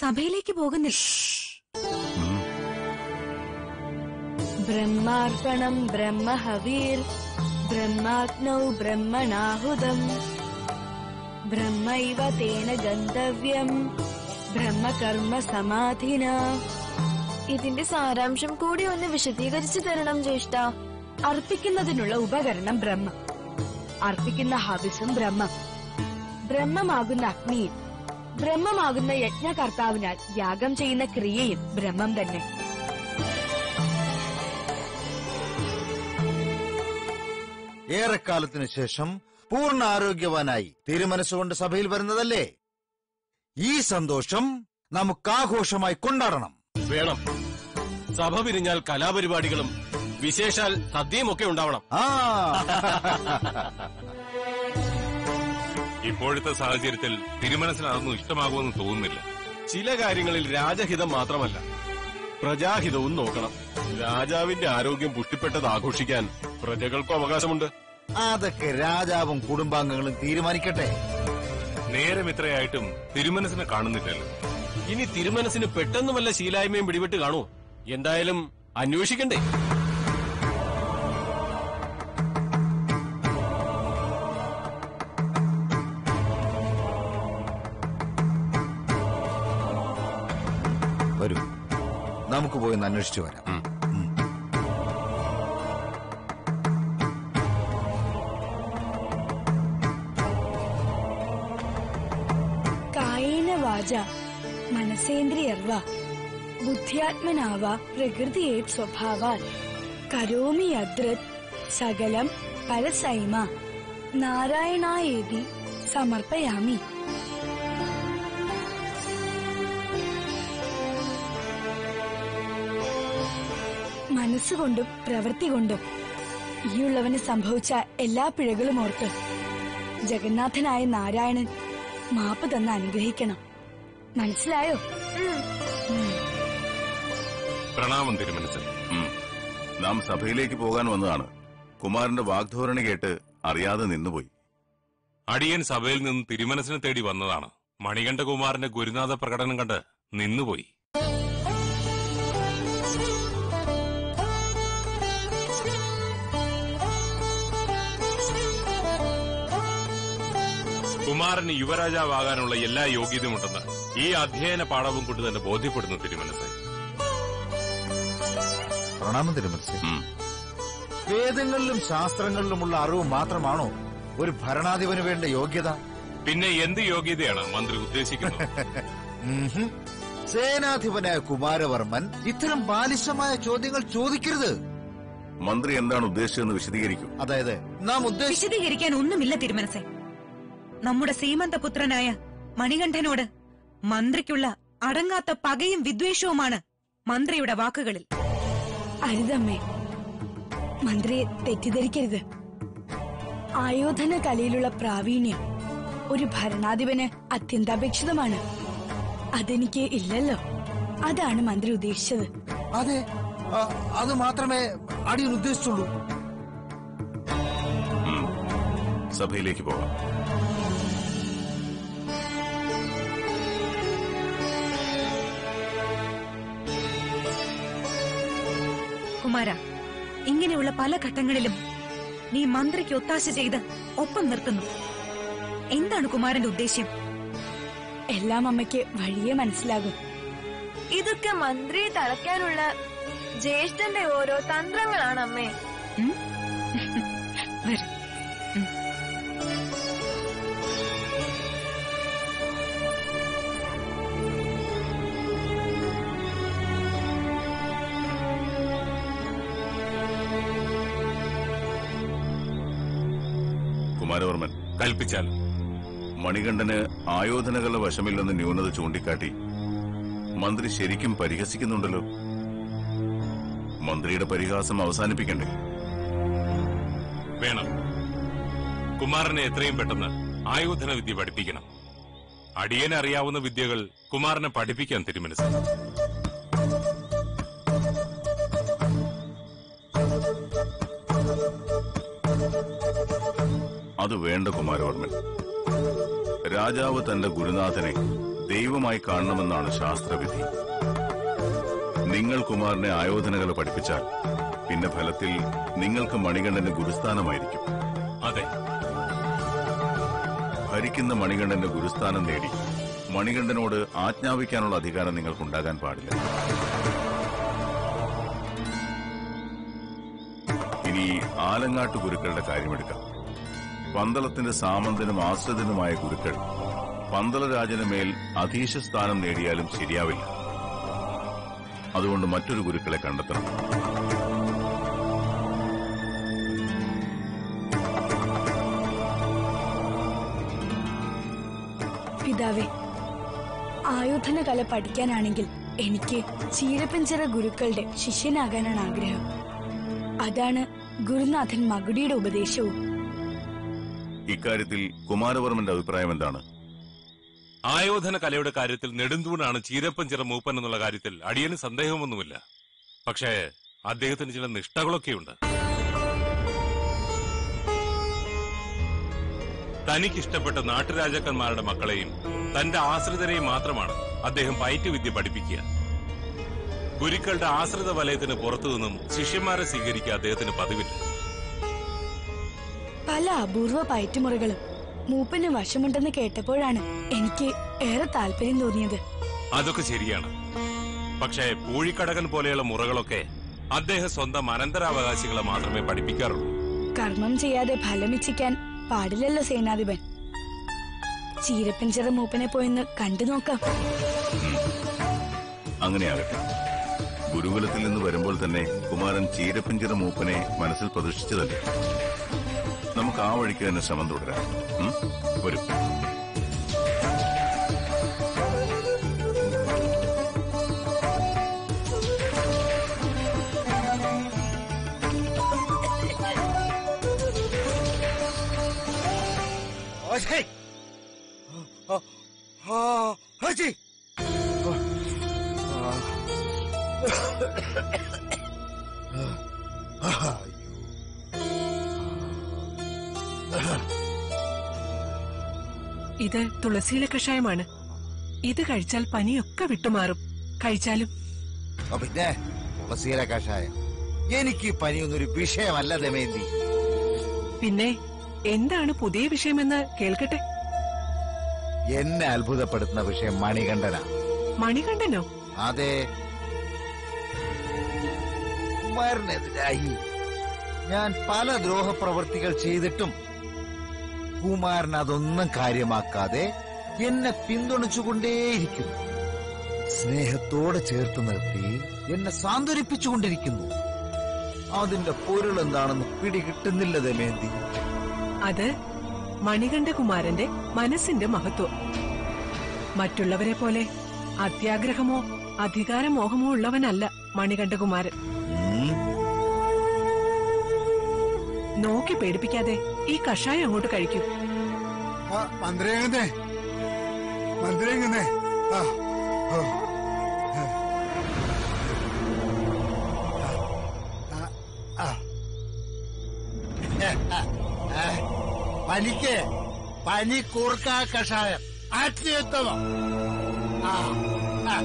സഭയിലേക്ക് പോകുന്നില്ല. ബ്രഹ്മാർപ്പണം ബ്രഹ്മഹവീർ ബ്രഹ്മാഗ്നൗ ബ്രഹ്മണാഹുതം. ബ്രഹ്മൈവ തേന ഗന്തവ്യം ബ്രഹ്മകർമ്മ സമാധിന. ഇതിന്റെ സാരാംശം കൂടി ഒന്ന് വിശദീകരിച്ചു തരണം ജ്യേഷ്ഠ. അർപ്പിക്കുന്നതിനുള്ള ഉപകരണം ബ്രഹ്മം. അർപ്പിക്കുന്ന ഹവിസും ബ്രഹ്മം. ബ്രഹ്മമാകുന്ന അഗ്നിയും ബ്രഹ്മമാകുന്ന യജ്ഞകർത്താവിനാൽ യാഗം ചെയ്യുന്ന ക്രിയയും ബ്രഹ്മം തന്നെ. ഏറെക്കാലത്തിനു ശേഷം പൂർണ ആരോഗ്യവാനായി തിരുമനസ്സുകൊണ്ട് സഭയിൽ വരുന്നതല്ലേ? ഈ സന്തോഷം നമുക്ക് ആഘോഷമായി കൊണ്ടാടണം. വേണം. സഭ പിരിഞ്ഞാൽ കലാപരിപാടികളും വിശേഷാൽ സദ്യയും ഒക്കെ ഉണ്ടാവണം. ആ. ഇപ്പോഴത്തെ സാഹചര്യത്തിൽ തിരുമനസിന് അതൊന്നും ഇഷ്ടമാകുമെന്ന് തോന്നുന്നില്ല. ചില കാര്യങ്ങളിൽ രാജഹിതം മാത്രമല്ല. പ്രജാഹിതവും നോക്കണം. രാജാവിന്റെ ആരോഗ്യം പുഷ്ടിപ്പെട്ടത് ആഘോഷിക്കാൻ പ്രജകൾക്കും അവകാശമുണ്ട്. അതൊക്കെ രാജാവും കുടുംബാംഗങ്ങളും തീരുമാനിക്കട്ടെ. നേരം ഇത്രയായിട്ടും തിരുമനസിനെ കാണുന്നില്ലല്ലോ. ഇനി തിരുമനസിന് പെട്ടെന്നുമല്ല ശീലായ്മയും പിടിപെട്ട് കാണൂ എന്തായാലും അന്വേഷിക്കണ്ടേ? ഒന്ന് അന്വേഷിച്ചു വരാം. ഉം. കായേന വാച മനസേന്ദ്രിയർവ ബുദ്ധ്യാത്മനാവ പ്രകൃതിയെ സ്വഭാവാൽ. കരോമി അദ്രത് സകലം പരസൈമ നാരായണായേതി സമർപ്പയാമി. മനസ്സുകൊണ്ടും പ്രവൃത്തി കൊണ്ടും ഈയുള്ളവന് സംഭവിച്ച എല്ലാ പിഴകളും ഓർത്ത് ജഗന്നാഥനായ നാരായണൻ മാപ്പ് തന്ന് അനുഗ്രഹിക്കണം. മനസ്സിലായോ? പ്രണാമം തിരുമനസ് നാം സഭയിലേക്ക് പോകാൻ വന്നതാണ്. കുമാരന്റെ വാഗ്ധോരണി കേട്ട് അറിയാതെ നിന്നുപോയി. അടിയൻ സഭയിൽ നിന്ന് തിരുമനസിനെ തേടി വന്നതാണ്. മണികണ്ഠകുമാറിന്റെ ഗുരുനാഥ പ്രകടനം കണ്ട് നിന്നുപോയി. കുമാരന് യുവരാജാവാകാനുള്ള എല്ലാ യോഗ്യതയുമുണ്ടെന്ന് ഈ അധ്യയന പാഠവും കൊണ്ട് തന്നെ ബോധ്യപ്പെടുന്നു തിരുമനസ് പ്രണാമം തിരുമനസ് ഉം. വേദങ്ങളിലും ശാസ്ത്രങ്ങളിലുമുള്ള അറിവ് മാത്രമാണോ ഒരു ഭരണാധിപന് വേണ്ട യോഗ്യത? പിന്നെ എന്ത് യോഗ്യതയാണ് മന്ത്രി ഉദ്ദേശിക്കുന്നത്. സേനാധിപനായ കുമാരവർമ്മൻ ഇത്തരം ബാലിശമായ ചോദ്യങ്ങൾ ചോദിക്കരുത്. മന്ത്രി എന്താണ് ഉദ്ദേശിച്ചതെന്ന് വിശദീകരിക്കും. അതായത് നാം ഉദ്ദേശിച്ച വിശദീകരിക്കാൻ ഒന്നുമില്ല തിരുമനസെ നമ്മുടെ സീമന്തപുത്രനായ മണികണ്ഠനോട് മന്ത്രിക്കുള്ള അടങ്ങാത്ത പകയും വിദ്വേഷവുമാണ് മന്ത്രിയുടെ വാക്കുകളിൽ. അരുതമ്മേ മന്ത്രിയെ തെറ്റിദ്ധരിക്കരുത്. ആയോധന കലയിലുള്ള പ്രാവീണ്യം ഒരു ഭരണാധിപന് അത്യന്താപേക്ഷിതമാണ്. അതെനിക്ക് ഇല്ലല്ലോ. അതാണ് മന്ത്രി ഉദ്ദേശിച്ചത്. അതെ അത് മാത്രമേ അടിയൻ ഉദ്ദേശിച്ചുള്ളൂ. സഭയിലേക്ക് പോകാം. കുമാര ഇങ്ങനെയുള്ള പല ഘട്ടങ്ങളിലും നീ മന്ത്രിക്ക് ഒത്താശ ചെയ്ത് ഒപ്പം നിർത്തുന്നു. എന്താണ് കുമാരന്റെ ഉദ്ദേശ്യം? എല്ലാം അമ്മയ്ക്ക് വഴിയെ മനസ്സിലാകും. ഇതൊക്കെ മന്ത്രിയെ തളയ്ക്കാനുള്ള ജ്യേഷ്ഠന്റെ ഓരോ തന്ത്രങ്ങളാണ് അമ്മേ കൽപ്പിച്ചാൽ മണികണ്ഠന് ആയോധനകളുടെ വശമില്ലെന്ന് ന്യൂനത ചൂണ്ടിക്കാട്ടി. മന്ത്രി ശരിക്കും പരിഹസിക്കുന്നുണ്ടല്ലോ. മന്ത്രിയുടെ പരിഹാസം അവസാനിപ്പിക്കണ്ടേ? വേണം. കുമാരനെ എത്രയും പെട്ടെന്ന് ആയോധന വിദ്യ പഠിപ്പിക്കണം. അടിയനെ അറിയാവുന്ന വിദ്യകൾ കുമാരനെ പഠിപ്പിക്കാൻ തിരുമനസ് അത് വേണ്ട കുമാരവർമ്മൻ രാജാവ് തന്റെ ഗുരുനാഥനെ ദൈവമായി കാണണമെന്നാണ് ശാസ്ത്രവിധി. നിങ്ങൾ കുമാറിനെ ആയോധനകൾ പഠിപ്പിച്ചാൽ പിന്നെ ഫലത്തിൽ നിങ്ങൾക്ക് മണികണ്ഠന്റെ ഗുരുസ്ഥാനമായിരിക്കും. അതെ. ഭരിക്കുന്ന മണികണ്ഠന്റെ ഗുരുസ്ഥാനം നേടി മണികണ്ഠനോട് ആജ്ഞാപിക്കാനുള്ള അധികാരം നിങ്ങൾക്കുണ്ടാകാൻ പാടില്ല. ഇനി ആലങ്ങാട്ട് ഗുരുക്കളുടെ കാര്യമെടുക്കാം പന്തളത്തിന്റെ സാമന്തനും ആശ്രിതനുമായ ഗുരുക്കൾ. പന്തളരാജന് മേൽ അധീശ സ്ഥാനം നേടിയാലും ശരിയാവില്ല. അതുകൊണ്ട് മറ്റൊരു ഗുരുക്കളെ കണ്ടെത്തണം. പിതാവേ ആയോധന കല പഠിക്കാനാണെങ്കിൽ എനിക്ക് ചീരപ്പഞ്ചിറ ഗുരുക്കളുടെ ശിഷ്യനാകാനാണ് ആഗ്രഹം. അതാണ് ഗുരുനാഥൻ മകുടിയുടെ ഉപദേശവും. ഇക്കാര്യത്തിൽ കുമാരവർമ്മന്റെ അഭിപ്രായം എന്താണ്? ആയോധന കലയുടെ കാര്യത്തിൽ നെടുന്തൂണാണ് ചീരപ്പൻ ചിറ മൂപ്പൻ എന്നുള്ള കാര്യത്തിൽ അടിയന് സന്ദേഹമൊന്നുമില്ല. പക്ഷേ അദ്ദേഹത്തിന് ചില നിഷ്ഠകളൊക്കെയുണ്ട്. തനിക്കിഷ്ടപ്പെട്ട നാട്ടുരാജാക്കന്മാരുടെ മക്കളെയും തന്റെ ആശ്രിതരെയും മാത്രമാണ് അദ്ദേഹം പയറ്റുവിദ്യ പഠിപ്പിക്കുക. ഗുരുക്കളുടെ ആശ്രിത വലയത്തിന് പുറത്തുനിന്നും ശിഷ്യന്മാരെ സ്വീകരിക്കുക അദ്ദേഹത്തിന് പതിവില്ല. പല അപൂർവ പയറ്റുമുറകളും മൂപ്പന് വശമുണ്ടെന്ന് കേട്ടപ്പോഴാണ് എനിക്ക് ഏറെ താല്പര്യം തോന്നിയത്. അതൊക്കെ ശരിയാണ്. പക്ഷേ പൂഴിക്കടകൻ പോലെയുള്ള മുറകളൊക്കെ അദ്ദേഹം സ്വന്തം അനന്തരാവകാശികളെ മാത്രമേ പഠിപ്പിക്കാറുള്ളൂ. കർമ്മം ചെയ്യാതെ ഫലമിച്ഛിക്കാൻ പാടില്ലല്ലോ സേനാധിപൻ. ചീരപ്പഞ്ചിറ മൂപ്പനെ പോയെന്ന് കണ്ടു നോക്കാം. അങ്ങനെയാകട്ടെ. ഗുരുകുലത്തിൽ നിന്ന് വരുമ്പോൾ തന്നെ കുമാരൻ ചീരപ്പിഞ്ചിറ മൂപ്പനെ മനസ്സിൽ പ്രതീക്ഷിച്ചതല്ലേ നമുക്ക് ആ വഴിക്ക് തന്നെ ശ്രമം തുടരാം. വരും. ഇത് തുളസിയിലെ കഷായമാണ്. ഇത് കഴിച്ചാൽ പനിയൊക്കെ വിട്ടുമാറും. കഴിച്ചാലും. പിന്നെ തുളസിയില കഷായം. എനിക്ക് പനിയൊന്നും പനിയൊന്നൊരു വിഷയമല്ല ദമയന്തി. പിന്നെ എന്താണ് പുതിയ വിഷയമെന്ന് കേൾക്കട്ടെ? എന്നെ അത്ഭുതപ്പെടുത്തുന്ന വിഷയം മണികണ്ഠനാ. മണികണ്ഠനോ? അതെ. കുമാരനെതിരായി ഞാൻ പല ദ്രോഹ പ്രവൃത്തികൾ ചെയ്തിട്ടും കുമാരൻ അതൊന്നും കാര്യമാക്കാതെ എന്നെ പിന്തുണച്ചുകൊണ്ടേയിരിക്കുന്നു. സ്നേഹത്തോടെ ചേർത്ത് നിർത്തി എന്നെ സാന്ത്വനിപ്പിച്ചുകൊണ്ടിരിക്കുന്നു. അതിന്റെ പൊരുൾ എന്താണെന്ന് പിടികിട്ടുന്നില്ല ദമേന്തി അത് മണികണ്ഠകുമാരന്റെ മനസ്സിന്റെ മഹത്വം. മറ്റുള്ളവരെ പോലെ അത്യാഗ്രഹമോ അധികാരമോഹമോ ഉള്ളവനല്ല മണികണ്ഠകുമാരൻ നോക്കി പേടിപ്പിക്കാതെ ഈ കഷായം അങ്ങോട്ട് കഴിക്കൂ. മന്ത്രിയങ്ങന്നേ. മന്ത്രിയങ്ങന്നേ. ആ ഓ. ആ, ആ. പനിക്ക് പനി കൂർക്ക കഷായം. അത്യുത്തമം ആ, ആ.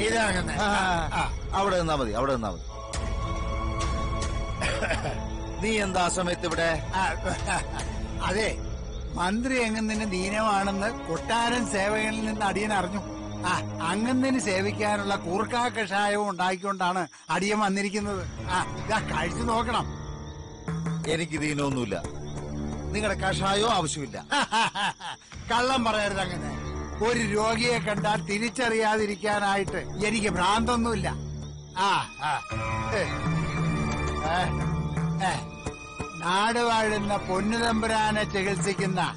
ഇതാകുന്നേ. ആ, ആ, അവിടെ നിന്നാ മതി അവിടെ നിന്നാ മതി. നീ എന്താ സമയത്ത് ഇവിടെ? അതെ. മന്ത്രി എങ്ങുന്നതിന് ദീനമാണെന്ന് കൊട്ടാരൻ സേവകനിൽ നിന്ന് അടിയൻ അറിഞ്ഞു. ആ അങ്ങന്നിന് സേവിക്കാനുള്ള കൂർക്കാ കഷായവും ഉണ്ടാക്കിക്കൊണ്ടാണ് അടിയൻ വന്നിരിക്കുന്നത്. ആ ഇതാ കഴിച്ചു നോക്കണം. എനിക്ക് ദീനമൊന്നുമില്ല. നിങ്ങളുടെ കഷായവും ആവശ്യമില്ല. കള്ളം പറയരുത് അങ്ങനെ ഒരു രോഗിയെ കണ്ടാൽ തിരിച്ചറിയാതിരിക്കാനായിട്ട് എനിക്ക് ഭ്രാന്തൊന്നുമില്ല. ആ ആ. ഏ, ഏ, ഏ. നാട് വാഴുന്ന പൊന്നുതമ്പുരാനെ ചികിത്സിക്കുന്ന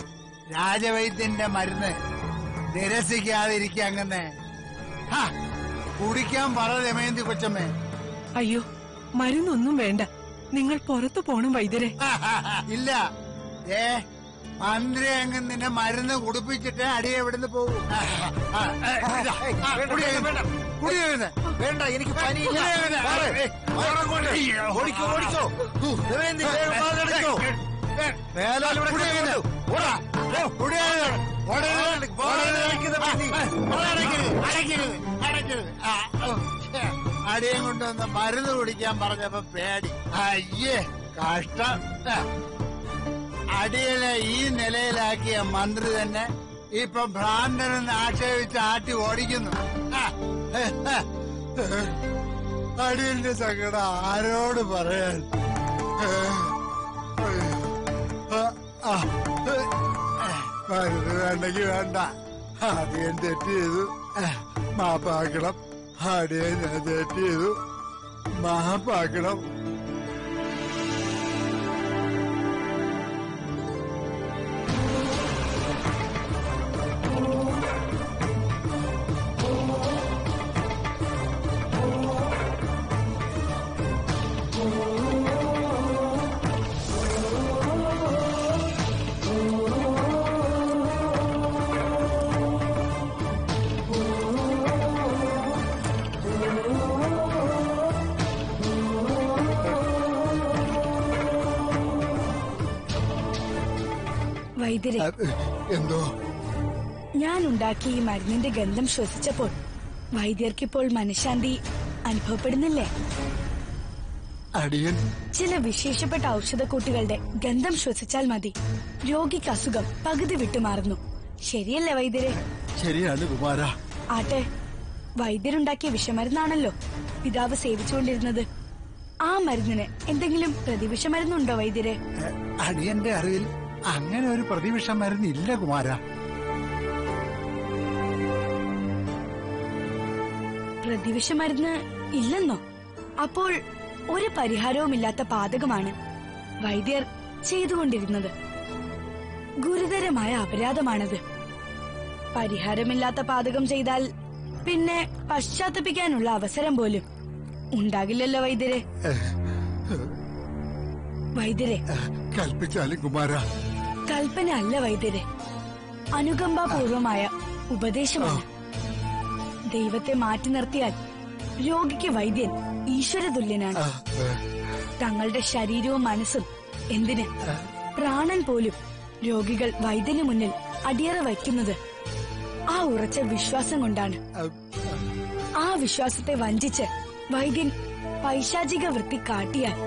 രാജവൈദ്യന്റെ മരുന്ന് നിരസിക്കാതിരിക്കുക അങ്ങനെ. ഹാ, കുടിക്കാൻ പറ രമേന്തി കൊച്ചമ്മേ. അയ്യോ മരുന്നൊന്നും വേണ്ട. നിങ്ങൾ പുറത്തു പോണം വൈദ്യരെ. ഇല്ല. ഏ മന്ത്രി അങ്ങ് നിന്നെ മരുന്ന് കുടിപ്പിച്ചിട്ട് അടിയെ എവിടുന്ന് പോകും? വേണ്ട എനിക്ക് പനിയില്ല. ഓടിക്കോ ഓടിക്കോ. അടിയും കൊണ്ടുവന്ന് മരുന്ന് കുടിക്കാൻ പറഞ്ഞപ്പോ പേടി. അയ്യേ കഷ്ടം. അടിയനെ ഈ നിലയിലാക്കിയ മന്ത്രി തന്നെ ഇപ്പൊ ഭ്രാന്തനെന്ന് ആക്ഷേപിച്ച് ആട്ടി ഓടിക്കുന്നു. അടിയന്റെ സങ്കടം ആരോട് പറയാൻ. മരുന്ന് വേണ്ടെങ്കിൽ വേണ്ട. അടിയൻ തെറ്റ് ചെയ്തു. മാപ്പാക്കണം. അടിയൻ തെറ്റ് ചെയ്തു. മാപ്പാക്കണം. വൈദ്യരെ എന്തോ? ഞാൻ ഉണ്ടാക്കിയ ഈ മരുന്നിന്റെ ഗന്ധം ശ്വസിച്ചപ്പോൾ വൈദ്യർക്കിപ്പോൾ മനഃശാന്തി അനുഭവപ്പെടുന്നില്ലേ? അടിയൻ. ചില വിശേഷപ്പെട്ട ഔഷധക്കൂട്ടുകളുടെ ഗന്ധം ശ്വസിച്ചാൽ മതി. രോഗിക്ക് അസുഖം പകുതി വിട്ടുമാറുന്നു ശരിയല്ലേ വൈദ്യരെ? ശരിയാണ് കുമാര. ആട്ടെ വൈദ്യരുണ്ടാക്കിയ വിഷമരുന്നാണല്ലോ പിതാവ് സേവിച്ചുകൊണ്ടിരുന്നത്. ആ മരുന്നിന് എന്തെങ്കിലും പ്രതിവിഷമരുന്നുണ്ടോ വൈദ്യരെ? അടിയന്റെ അറിവിൽ അങ്ങനെ ഒരു പ്രതിവിഷ മരുന്നില്ല കുമാര. പ്രതിവിഷ മരുന്ന് ഇല്ലെന്നോ? അപ്പോൾ ഒരു പരിഹാരവുമില്ലാത്ത പാതകമാണ് വൈദ്യർ ചെയ്തുകൊണ്ടിരുന്നത്. ഗുരുതരമായ അപരാധമാണത്. പരിഹാരമില്ലാത്ത പാതകം ചെയ്താൽ പിന്നെ പശ്ചാത്തപിക്കാനുള്ള അവസരം പോലും ഉണ്ടാകില്ലല്ലോ വൈദ്യരെ. വൈദ്യരെ. കൽപ്പിച്ചാലും കുമാര കൽപ്പന അല്ല വൈദ്യരെ. അനുകമ്പാപൂർവമായ ഉപദേശമാണ്. ദൈവത്തെ മാറ്റി നിർത്തിയാൽ രോഗിക്ക് വൈദ്യൻ ഈശ്വരതുല്യനാണ്. തങ്ങളുടെ ശരീരവും മനസ്സും എന്തിന്? പ്രാണൻ പോലും രോഗികൾ വൈദ്യന് മുന്നിൽ അടിയറ വയ്ക്കുന്നത് ആ ഉറച്ച വിശ്വാസം കൊണ്ടാണ്. ആ വിശ്വാസത്തെ വഞ്ചിച്ച് വൈദ്യൻ പൈശാചിക വൃത്തി കാട്ടിയാൽ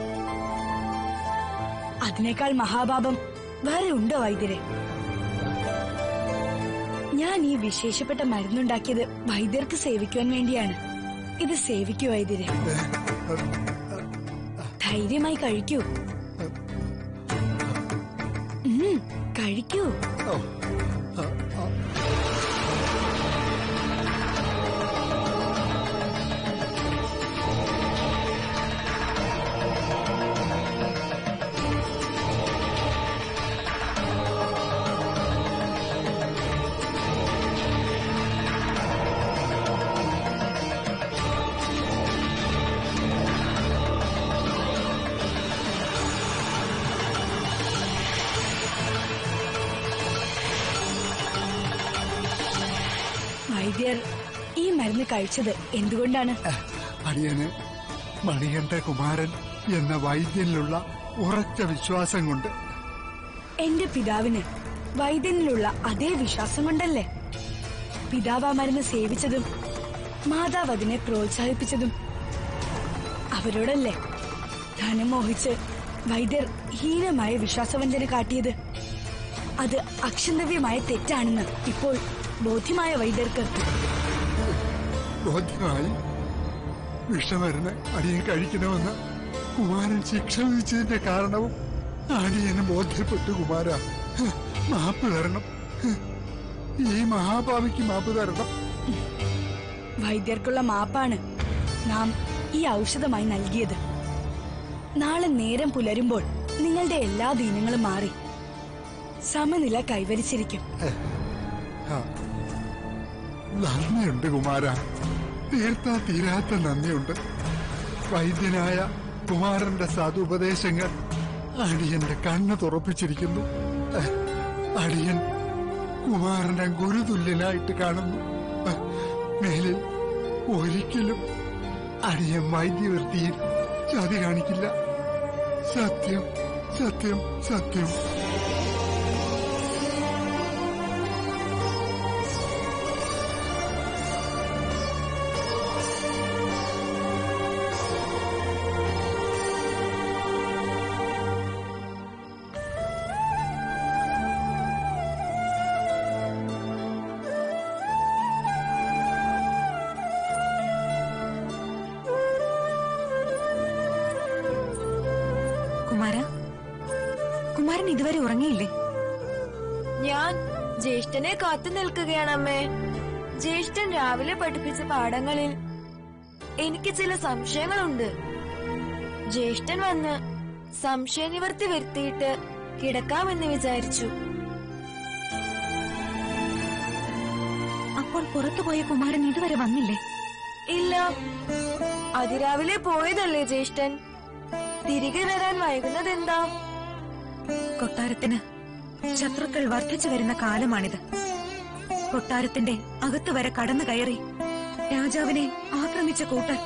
അതിനേക്കാൾ മഹാപാപം വേറെ ഉണ്ടോ വൈദ്യരെ? ഞാൻ ഈ വിശേഷപ്പെട്ട മരുന്നുണ്ടാക്കിയത് വൈദ്യർക്ക് സേവിക്കുവാൻ വേണ്ടിയാണ്. ഇത് സേവിക്കൂ വൈദ്യരെ. ധൈര്യമായി കഴിക്കൂ. കഴിക്കൂ. കഴിച്ചത് എന്തുകൊണ്ടാണ്? അടിയന് മണികണ്ഠ കുമാരൻ എന്ന വൈദ്യനിലുള്ള ഉറച്ച വിശ്വാസം കൊണ്ട്. എന്റെ പിതാവിന് വൈദ്യനിലുള്ള അതേ വിശ്വാസം കൊണ്ടല്ലേ? പിതാവ് ആ മരുന്ന് സേവിച്ചതും മാതാവ് അതിനെ പ്രോത്സാഹിപ്പിച്ചതും അവരോടല്ലേ? ധനം മോഹിച്ച് വൈദ്യർ ഹീനമായ വിശ്വാസവഞ്ചന കാട്ടിയത്. അത് അക്ഷന്തവ്യമായ തെറ്റാണെന്ന് ഇപ്പോൾ ബോധ്യമായ വൈദ്യർക്ക് ബോധ്യമായി വിഷമരുന്ന് അടിയൻ കഴിക്കണമെന്ന് കുമാരൻ ശിക്ഷ വിധിച്ചതിന്റെ കാരണവും അടിയന് ബോധ്യപ്പെട്ടു കുമാര. മാപ്പ് തരണം. ഈ മഹാഭാവിക്ക് മാപ്പ് തരണം. വൈദ്യർക്കുള്ള മാപ്പാണ് നാം ഈ ഔഷധമായി നൽകിയത്. നാളെ നേരം പുലരുമ്പോൾ നിങ്ങളുടെ എല്ലാ ദീനങ്ങളും മാറി. സമനില കൈവരിച്ചിരിക്കും. നന്ദിയുണ്ട് കുമാര. തീർത്താ തീരാത്ത നന്ദിയുണ്ട്. വൈദ്യനായ കുമാരന്റെ സതുപദേശങ്ങൾ അടിയന്റെ കണ്ണ് തുറപ്പിച്ചിരിക്കുന്നു. അടിയൻ കുമാരനെ ഗുരുതുല്യനായിട്ട് കാണുന്നു. മേലിൽ ഒരിക്കലും അടിയൻ വൈദ്യവൃത്തിയിൽ ചതി കാണിക്കില്ല. സത്യം സത്യം സത്യം. ഇതുവരെ ഉറങ്ങിയില്ലേ? ഞാൻ ജ്യേഷ്ഠനെ കാത്തു നിൽക്കുകയാണ് അമ്മേ. ജ്യേഷ്ഠൻ രാവിലെ പഠിപ്പിച്ച പാഠങ്ങളിൽ എനിക്ക് ചില സംശയങ്ങളുണ്ട്. ജ്യേഷ്ഠൻ വന്ന് സംശയ നിവർത്തി വരുത്തിയിട്ട് കിടക്കാമെന്ന് വിചാരിച്ചു. അപ്പോൾ പുറത്തുപോയ കുമാരൻ ഇതുവരെ വന്നില്ലേ? ഇല്ല. അതിരാവിലെ പോയതല്ലേ ജ്യേഷ്ഠൻ? തിരികെ വരാൻ വൈകുന്നതെന്താ? കൊട്ടാരത്തിന് ശത്രുക്കൾ വർദ്ധിച്ചു വരുന്ന കാലമാണിത്. കൊട്ടാരത്തിന്റെ അകത്തു വരെ കടന്നു കയറി രാജാവിനെ ആക്രമിച്ച കൂട്ടർ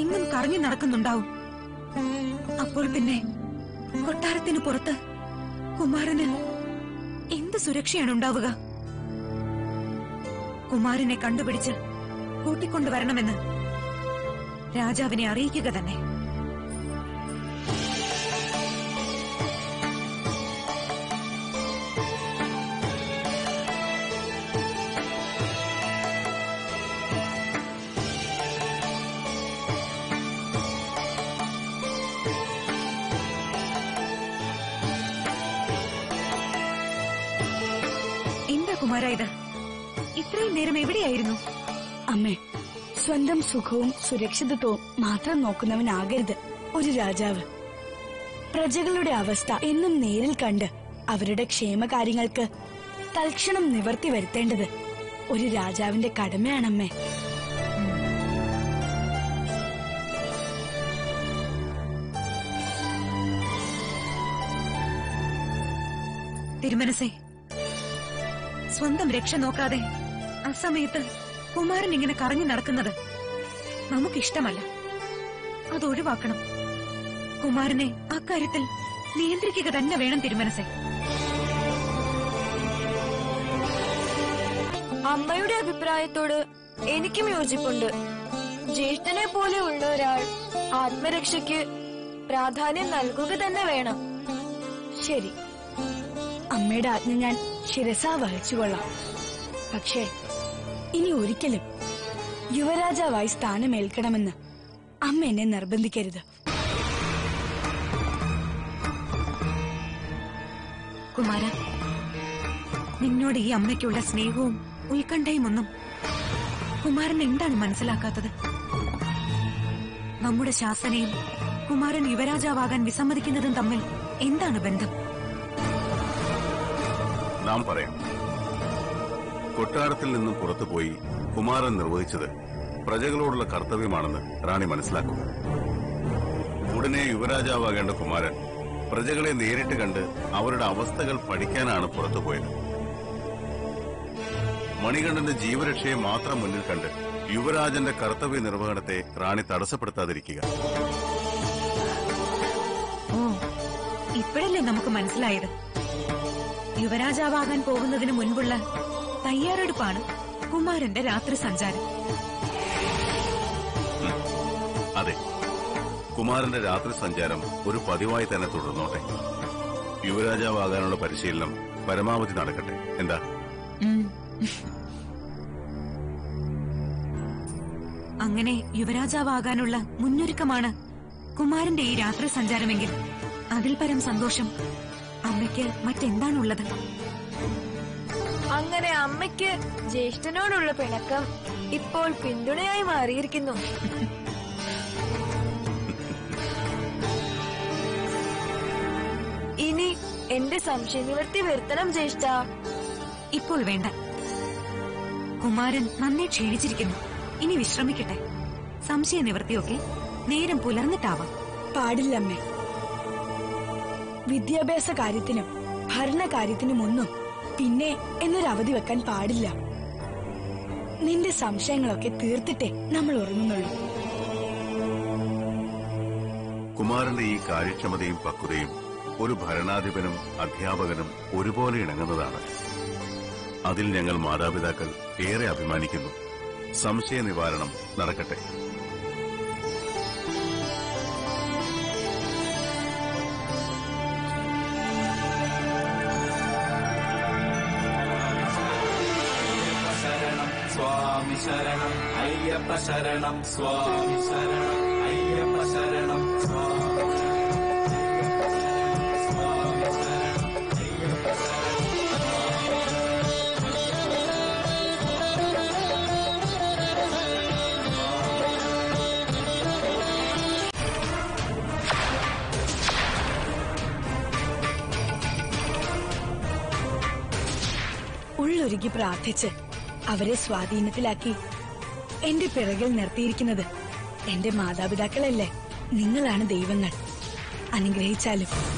ഇന്നും കറങ്ങി നടക്കുന്നുണ്ടാവും. അപ്പോൾ പിന്നെ കൊട്ടാരത്തിന് പുറത്ത് കുമാരന് എന്ത് സുരക്ഷയാണ് ഉണ്ടാവുക? കുമാരനെ കണ്ടുപിടിച്ച് കൂട്ടിക്കൊണ്ടുവരണമെന്ന് രാജാവിനെ അറിയിക്കുക തന്നെ. എന്താ കുമാര ഇത്രയും നേരം എവിടെയായിരുന്നു? അമ്മേ സ്വന്തം സുഖവും സുരക്ഷിതത്വവും മാത്രം നോക്കുന്നവനാകരുത് ഒരു രാജാവ്. പ്രജകളുടെ അവസ്ഥ എന്നും നേരിൽ കണ്ട് അവരുടെ ക്ഷേമകാര്യങ്ങൾക്ക് തൽക്ഷണം നിവർത്തി വരുത്തേണ്ടത് ഒരു രാജാവിന്റെ കടമയാണമ്മേ. തിരുമനസേ സ്വന്തം രക്ഷ നോക്കാതെ അസമയത്ത് കുമാരൻ ഇങ്ങനെ കറങ്ങി നടക്കുന്നത് നമുക്കിഷ്ടമല്ല. അത് ഒഴിവാക്കണം. കുമാരനെ അക്കാര്യത്തിൽ നിയന്ത്രിക്കുക തന്നെ വേണം തിരുമനസെ. അമ്മയുടെ അഭിപ്രായത്തോട് എനിക്കും യോജിപ്പുണ്ട്. ജ്യേഷ്ഠനെ പോലെ ഉള്ള ഒരാൾ ആത്മരക്ഷയ്ക്ക് പ്രാധാന്യം നൽകുക തന്നെ വേണം. ശരി. അമ്മയുടെ ആജ്ഞ ഞാൻ ശിരസാ വഹിച്ചുകൊള്ളാം പക്ഷേ ഇനി ഒരിക്കലും യുവരാജാവായി സ്ഥാനമേൽക്കണമെന്ന് അമ്മ എന്നെ നിർബന്ധിക്കരുത്. കുമാര നിന്നോട് ഈ അമ്മയ്ക്കുള്ള സ്നേഹവും ഉത്കണ്ഠയും ഒന്നും കുമാരൻ എന്താണ് മനസ്സിലാക്കാത്തത്? നമ്മുടെ ശാസനയും കുമാരൻ യുവരാജാവാകാൻ വിസമ്മതിക്കുന്നതും തമ്മിൽ എന്താണ് ബന്ധം? നാം പറയാം. കൊട്ടാരത്തിൽ നിന്നും പുറത്തുപോയി കുമാരൻ നിർവഹിച്ചത് പ്രജകളോടുള്ള കർത്തവ്യമാണെന്ന് റാണി മനസ്സിലാക്കുന്നു ഉടനെ യുവരാജാവാകേണ്ട കുമാരൻ പ്രജകളെ നേരിട്ട് കണ്ട് അവരുടെ അവസ്ഥകൾ പഠിക്കാനാണ് പുറത്തുപോയത്. മണികണ്ഠന്റെ ജീവരക്ഷയെ മാത്രം മുന്നിൽ കണ്ട് യുവരാജന്റെ കർത്തവ്യ നിർവഹണത്തെ റാണി തടസ്സപ്പെടുത്താതിരിക്കുക. ഇപ്പോഴല്ലേ നമുക്ക് മനസ്സിലായത്? യുവരാജാവാകാൻ പോകുന്നതിന് മുൻപുള്ള തയ്യാറെടുപ്പാണ് കുമാരന്റെ രാത്രി സഞ്ചാരം. അതെ. കുമാരന്റെ രാത്രി സഞ്ചാരം ഒരു പതിവായി തന്നെ തുടർന്നോട്ടെ. യുവരാജാവാകാനുള്ള പരിശീലനം പരമാവധി നടക്കട്ടെ. എന്താ? അങ്ങനെ യുവരാജാവാകാനുള്ള മുന്നൊരുക്കമാണ് കുമാരന്റെ ഈ രാത്രി സഞ്ചാരമെങ്കിൽ അതിൽ പരം സന്തോഷം അമ്മയ്ക്ക് മറ്റെന്താണുള്ളത്? അങ്ങനെ അമ്മയ്ക്ക് ജ്യേഷ്ഠനോടുള്ള പിണക്കം ഇപ്പോൾ പിന്തുണയായി മാറിയിരിക്കുന്നു. ഇനി എന്റെ സംശയ നിവർത്തി വരുത്തണം ജ്യേഷ്ഠ. ഇപ്പോൾ വേണ്ട. കുമാരൻ നന്നെ ക്ഷീണിച്ചിരിക്കുന്നു. ഇനി വിശ്രമിക്കട്ടെ. സംശയ നിവൃത്തിയൊക്കെ നേരം പുലർന്നിട്ടാവാം. പാടില്ലമ്മേ. വിദ്യാഭ്യാസ കാര്യത്തിനും ഭരണകാര്യത്തിനും ഒന്നും പിന്നെ എന്നൊരു അവധി വെക്കാൻ പാടില്ല. നിന്റെ സംശയങ്ങളൊക്കെ തീർത്തിട്ടേ നമ്മൾ ഉറങ്ങുന്നുള്ളൂ. കുമാറിന്റെ ഈ കാര്യക്ഷമതയും പക്വതയും ഒരു ഭരണാധിപനും അധ്യാപകനും ഒരുപോലെ ഇണങ്ങുന്നതാണ്. അതിൽ ഞങ്ങൾ മാതാപിതാക്കൾ ഏറെ അഭിമാനിക്കുന്നു. സംശയ നിവാരണം നടക്കട്ടെ. ശരണം. അയ്യപ്പ ശരണം. സ്വാമി ശരണം. അയ്യപ്പ ശരണം. സ്വാമി ഉള്ളൊരുക്കി പ്രാർത്ഥിച്ച് അവരെ സ്വാധീനത്തിലാക്കി. എന്റെ പിറകിൽ നിർത്തിയിരിക്കുന്നത് എന്റെ മാതാപിതാക്കളല്ലേ? നിങ്ങളാണ് ദൈവങ്ങൾ. അനുഗ്രഹിച്ചാലും